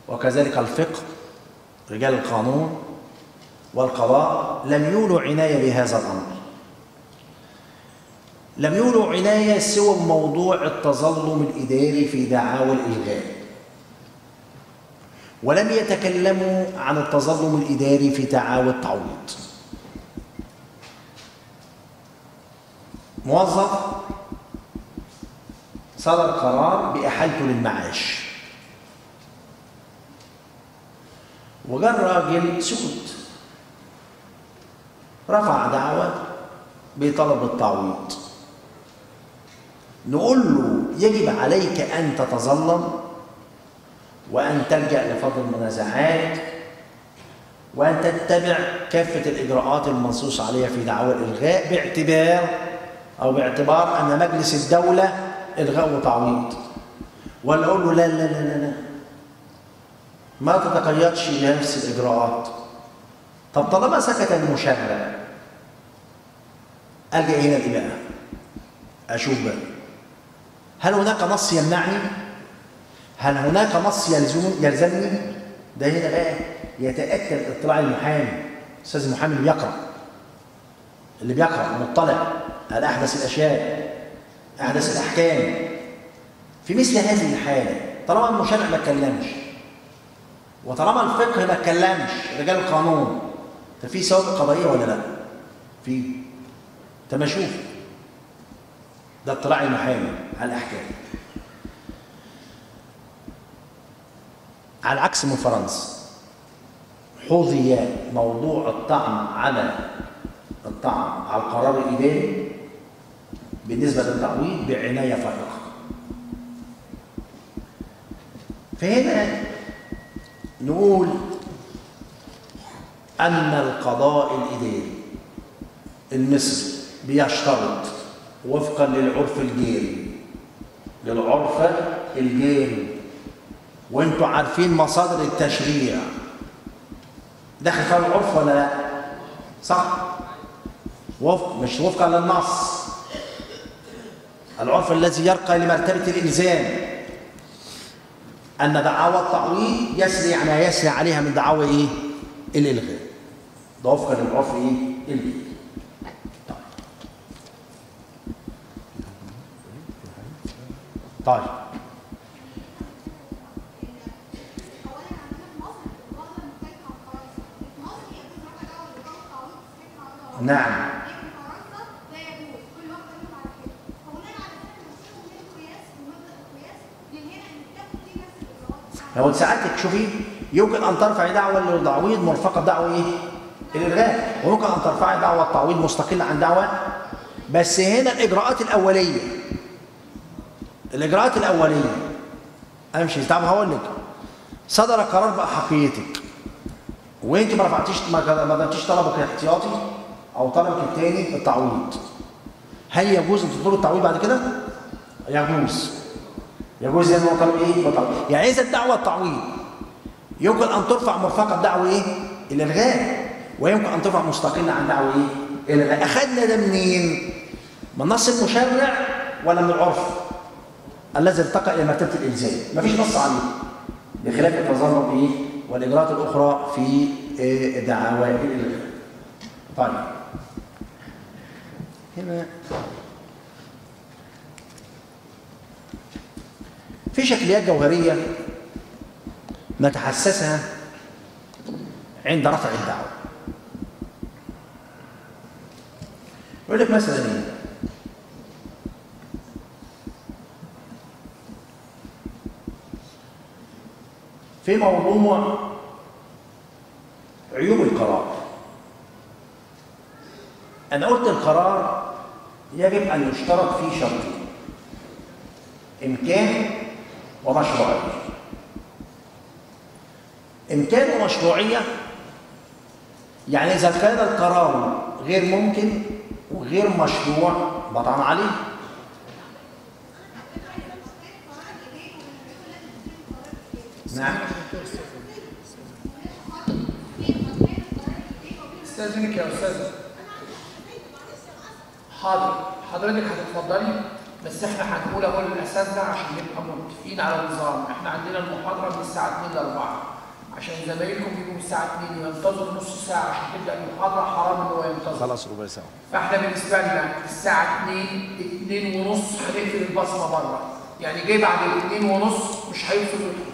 وكذلك الفقه رجال القانون والقضاء لم يولوا عناية بهذا الأمر. لم يولوا عناية سوى موضوع التظلم الإداري في دعاوى الإلغاء. ولم يتكلموا عن التظلم الإداري في دعاوى التعويض. موظف صدر قرار بإحالته للمعاش. وجاء الراجل سكت. رفع دعوة بطلب التعويض. نقول له يجب عليك أن تتظلم وأن تلجأ لفضل المنازعات وأن تتبع كافة الإجراءات المنصوص عليها في دعوى الإلغاء باعتبار أو باعتبار أن مجلس الدولة إلغاء وتعويض ولا أقول له لا لا لا لا, لا. ما تتقيدش بنفس الإجراءات طب طالما سكت المشرع ألجأ هنا لإيه بقى؟ أشوف بقى هل هناك نص يمنعني؟ هل هناك نص يلزم يلزمني؟ ده هنا بقى يتأكد اطلاع المحامي أستاذ المحامي اللي بيقرأ اللي بيقرأ مطلع على أحدث الأشياء أحدث الأحكام. في مثل هذه الحالة طالما المشرع ما اتكلمش وطالما الفقه ما اتكلمش رجال القانون ده في سوابق قضائية ولا لأ؟ في طب شوف ده اطلاع المحامي على الأحكام. على العكس من فرنسا حظي موضوع الطعن على الطعن على القرار الإداري بالنسبة للتعويض بعناية فائقة. فهنا نقول أن القضاء الإداري المصري بيشترط وفقا للعرف الجاري. للعرف الجاري. وأنتوا عارفين مصادر التشريع. داخل في العرف ولا لا؟ صح. وفق مش وفقا للنص. العرف الذي يرقى لمرتبة الإلزام أن دعاوى التعويض يسري ما يسري عليها من دعاوى إيه؟ الإلغاء. ده وفقا للعرف إيه؟ الجاري طيب. نعم. لو ساعتك شوفي يمكن أن ترفعي دعوة للتعويض مرفقة بدعوه إيه؟ الالغاء وممكن أن ترفعي دعوة التعويض مستقلة عن دعوة. بس هنا الإجراءات الأولية. الإجراءات الأولية. أمشي. طب هقول لك. صدر قرار باحقيتك وأنت ما رفعتيش ما قدمتيش طلبك الاحتياطي أو طلبك الثاني التعويض. هل يجوز إن تطلبوا التعويض بعد كده؟ يجوز. يجوز ان طلب إيه؟ بتعويض يعني اذا الدعوة التعويض يمكن أن ترفع مرفقة بدعوه إيه؟ الالغاء ويمكن أن ترفع مستقلة عن دعوة إيه؟ الالغاء أخذنا ده منين؟ من نص المشرع ولا من العرف؟ الذي ارتقى إلى مرتبة الإلزام مفيش نص عليه بخلاف التظلم إيه؟ والإجراءات الأخرى في إيه دعاوى الالغاء طيب هنا في شكليات جوهرية نتحسسها عند رفع الدعوة. يقول لك مثلا إيه؟ في موضوع عيوب القرار. أنا قلت القرار يجب أن يشترط فيه شرطين إمكان ومشروعية. إمكان ومشروعية يعني إذا كان القرار غير ممكن وغير مشروع بطعن عليه. نعم.
أستاذنك يا أستاذ. حاضر. حضرتك هتتفضلي؟ بس إحنا هنقول اهو للاساتذه عشان نبقى متفقين على النظام. إحنا عندنا المحاضرة من الساعة 2 ل 4 عشان زمايلكم يجوا الساعة 2 وينتظروا نص ساعة عشان تبدأ المحاضرة حرام إن هو ينتظر.
خلاص ربع ساعة.
فاحنا بالنسبة لنا الساعة 2 2 ونص هنقفل البصمة بره. يعني جه بعد 2 ونص مش هيوصل يدخل.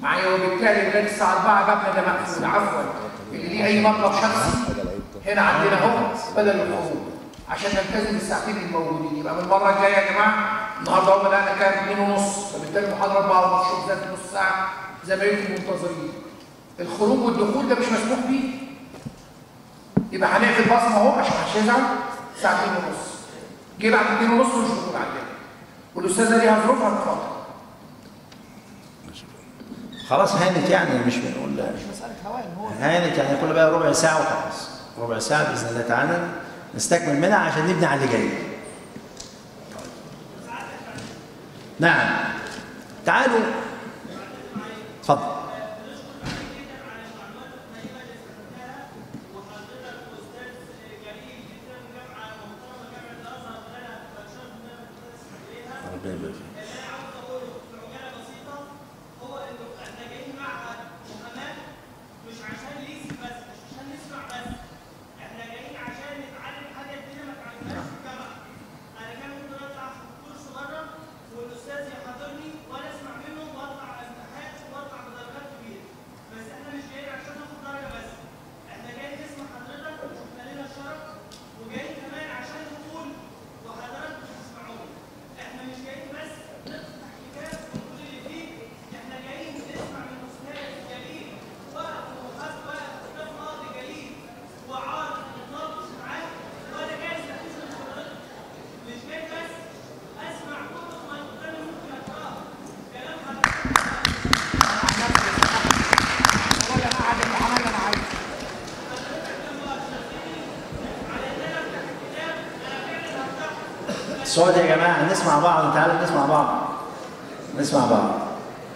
معايا؟ وبالتالي لغايه الساعة 4 بابنا ده مقفول عفوا. اللي ليه أي مطلب شخصي هنا عندنا أهو بدل الخروج. عشان نلتزم بالساعتين الموجودين. يبقى من المره الجاية يا جماعة النهارده هو بدانا كام؟ 2 ونص. فبالتالي المحاضرة 4 ونص شوف ذات نص ساعة. زمايلكم منتظرين الخروج والدخول ده مش مسموح بيه؟ يبقى هنقفل بصمه أهو عشان محدش يزعل. الساعة 2 ونص. جه بعد 2 ونص مش دخول عندنا والأستاذة ليها ظروفها اتفضل
خلاص هانت يعني مش بنقول لا
مش مسألة هواء ان هو
هانت يعني كل بقى ربع ساعة وخلاص. ربع ساعة بإذن الله تعالى. نستكمل منها عشان نبني على اللي جاي. نعم. تعالوا. اتفضل. ربنا يبارك فيك.
هو انه إحنا جايين معهد محاماه مش عشان ليس بس مش عشان نسمع بس إحنا جايين عشان نتعلم حاجة جديده ما اتعلمناهاش في الجامعة أنا كان ممكن اطلع كورس بره والاستاذ يحاضرني وأنا اسمع منه واطلع امتحان واطلع بدرجات كبيره بس إحنا مش جايين عشان ناخد درجه بس إحنا جايين نسمع حضرتك وشفنا لنا الشرف وجايين كمان عشان نقول وحضرتك بتسمعونا إحنا مش جايين بس نفتح كتاب ونقول اللي فيه إحنا جايين نسمع من أستاذ جليل وقت ومحاسبه أستاذ قاضي جليل وعارف نتناقش معاه وأنا جاي استفيد من حضرتك مش جاي بس اسمع كتب ما قدامي ممكن اقراها كلام حضرتك
ولا أنا قاعد المحاماه اللي أنا عايزه
السؤال يا جماعة نسمع بعض تعالوا نسمع بعض. نسمع بعض.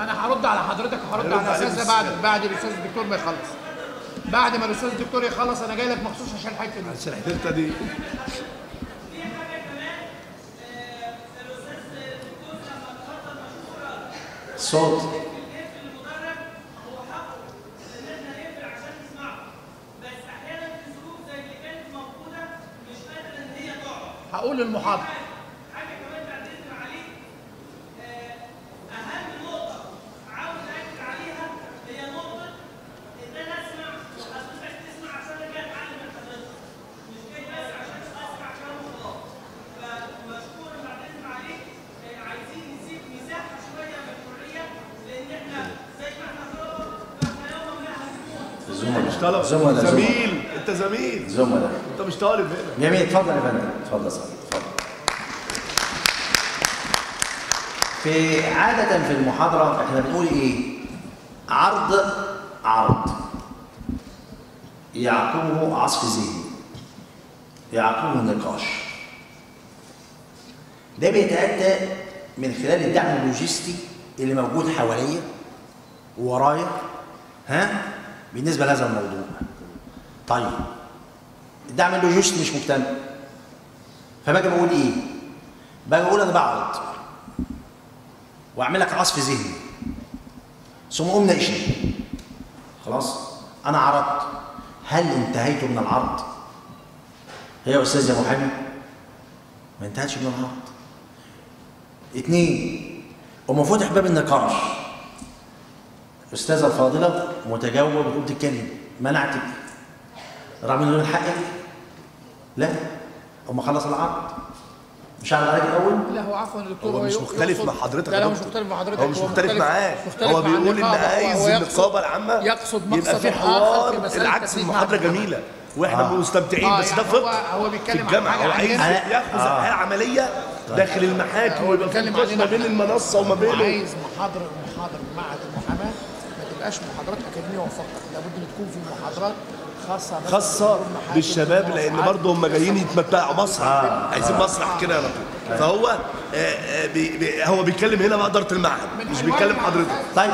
أنا هرد على حضرتك وهرد
هرد
على الاستاذ بعد بعد الأستاذ الدكتور ما يخلص. بعد ما الأستاذ الدكتور يخلص أنا جاي لك مخصوص عشان الحتة دي.
عشان الحتة دي.
الصوت
بس أحيانا في ظروف زي اللي كانت موجوده مش قادره ان هي تقعد
هقول المحاضره
حاجة كمان بعد اذن عليك آه، اهم نقطه عاوز اكد عليها هي نقطه ان أنا اسمع حضرتك تسمع عشان أنا جاي اتعلم من حضرتك مش جاي بس عشان اسمع كلام وخلاص فمشكور بعد اذن عليك آه، عايزين نسيب مساحه شوية من الحريه لأن إحنا زي ما إحنا طلبه فاحنا يوم ما هنكون
مش طالب
زملاء
زميل انت زميل.
زملاء
انت مش طالب هنا.
جميل اتفضل يا فندم. اتفضل يا صاحبي اتفضل. في عادة في المحاضرة إحنا بنقول إيه؟ عرض عرض. يعقبه عصف ذهني. يعقبه نقاش. ده بيتأتى من خلال الدعم اللوجستي اللي موجود حواليا وورايا ها؟ بالنسبة لهذا الموضوع. طيب. الدعم اللوجستي مش مكتمل فباجي بقول إيه؟ باجي أقول أنا بعرض وأعمل لك عصف ذهني. ثم اقوم ناقشني خلاص؟ أنا عرضت. هل انتهيت من العرض؟ هي يا أستاذ يا محامي ما انتهتش من العرض. اتنين قوم فاتح باب النقاش. الاستاذه الفاضلة متجاوبه بتقول تتكلم منعتك. رغم إنه من حقك لا اما خلص العرض مش هعرض عليك الأول
لا هو عفوا دكتور
هو مش مختلف مع حضرتك
لا لا مش. مختلف مع حضرتك
هو مش مختلف معاك هو بيقول
إن.
عايز
هو
النقابة العامة
يقصد
يبقى
مقصد
في حوار العكس
المحاضرة.
جميلة وإحنا
آه.
مستمتعين
آه،
بس
يعني
ده
هو-
فقه
هو بيتكلم عن حاجة
هو عايز. ياخذ
آه.
الحياة عملية داخل المحاكم
هو
ويبقى في نقاش ما بين. المنصة وما بينه
عايز محاضرة محاضرة معهد المحاماة ما تبقاش محاضرات أكاديمية فقط لابد إن تكون في محاضرات خاصة
بالشباب
لأن.
برضه هم جايين يتمتعوا مسرح عايزين مسرح كده على طول. فهو آه، آه، بي بي هو بيتكلم هنا بقدره المعهد مش بيتكلم حضرتك.
طيب.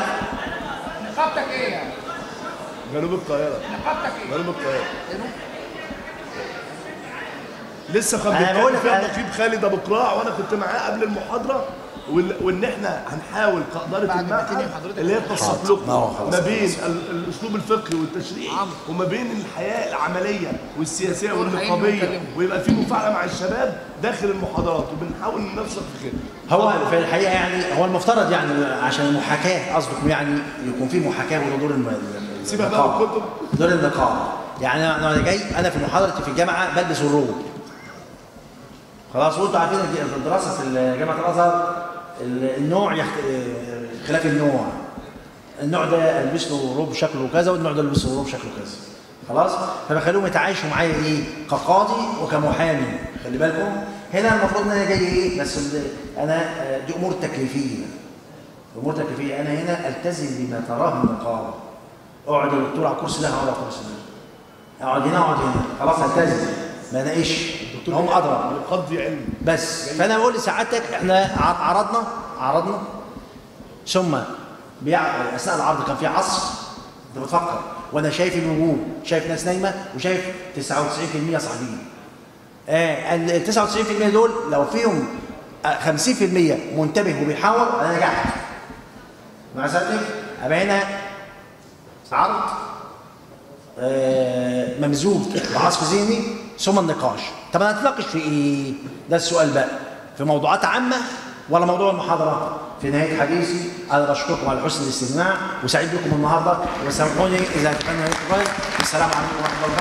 نقابتك إيه يعني؟
جنوب القاهرة.
نقابتك إيه؟
جنوب القاهرة. لسه كان بيتكلم فيها النقيب خالد أبو قراع وأنا كنت معاه قبل المحاضرة. وان إحنا هنحاول كاداره المعهد اللي هي
حاضر.
التصف
ما
بين ال- الأسلوب الفقهي والتشريعي وما بين الحياة العملية
والسياسية هيني
والنقابيه
وكلمه.
ويبقى في مفاعلة مع الشباب داخل المحاضرات وبنحاول ننسق في خير.
هو في الحقيقة يعني هو المفترض يعني عشان المحاكاة قصدكم يعني يكون في محاكاة الم... ال-
سيبك بقى الكتب.
دور النقابة. يعني أنا أنا جاي أنا في محاضرتي في الجامعة بلبس الروب خلاص وأنتوا عارفين الدراسة في جامعة الأزهر؟ ال- النوع يخت... خلاف النوع. النوع ده ألبس له روب شكله كذا والنوع ده ألبس له روب شكله كذا. خلاص؟ فبخليهم يتعايشوا معايا إيه؟ كقاضي وكمحامي. خلي بالكم. هنا المفروض إن أنا جاي إيه؟ بس أنا دي أمور تكليفية. أمور تكليفية. أنا هنا ألتزم بما تراه القاضي أقعد يا دكتور على الكرسي ده أقعد على الكرسي ده. أقعد هنا أقعد هنا. خلاص ألتزم. ما اناقش هم أدرى
يقضي علم
بس. فأنا بقول لسعادتك إحنا عرضنا عرضنا. ثم بيع أثناء العرض كان في عصر أنت بتفكر. وأنا شايف الوجوه شايف ناس نايمة وشايف 99% صاحيين آه ال 99% دول لو فيهم آه، 50% منتبه وبيحاور أنا نجحت. مع سعادتك أبقى هنا عرض آه، ممزوج بعصف ذهني. ثم النقاش. طب أنا هتناقش في إيه؟ ده السؤال بقى. في موضوعات عامة ولا موضوع المحاضره في نهاية حديثي أنا بشكركم على حسن الاستماع وسعيد بكم النهارده وسامحوني إذا كان السلام عليكم ورحمة الله.